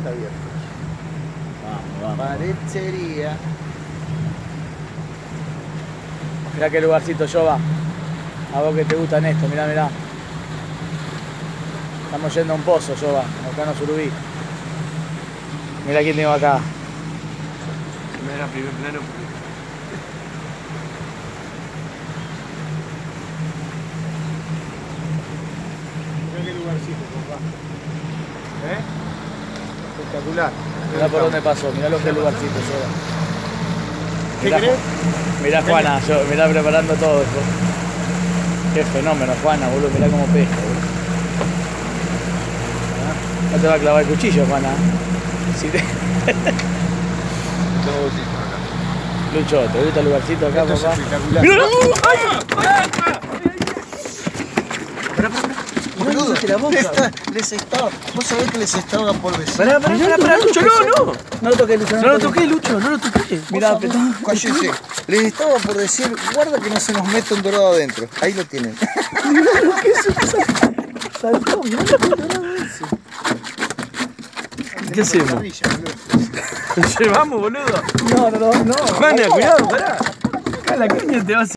está abierto. Vamos, vamos. Parecería. Mirá qué lugarcito yo va. A vos que te gustan esto, mirá, mirá. Estamos yendo a un pozo, yo va, acá no surubí. Mirá quién tengo acá. Me era primer plano. Mirá qué lugarcito, papá. ¿Eh? Espectacular. Mirá por dónde pasó, mirá lo que es lugarcito, yo va. ¿Qué Mirá, crees? Mirá Juana, yo, mirá preparando todo esto. Qué fenómeno, Juana, boludo, mirá cómo pesca, boludo. No te va a clavar el cuchillo, Juana. Si te... Lucho, ¿te gusta el lugarcito acá, Esto es papá? espectacular. ¡Mirá! Boludo, esta- les estaba, vos sabés que les estaba por decir. Pará, pará, pará, pará, Lucho, no, no. No lo toques, Lucho. No lo toqué, Lucho, no lo toqué. Mirá, Cállese. Les estaba por decir, guarda que no se nos mete un dorado adentro. Ahí lo tienen. ¿Qué hacemos? Parrilla, boludo. Llevamos, boludo. No, no, no. no. Juana, cuidado, pará. Acá la caña te vas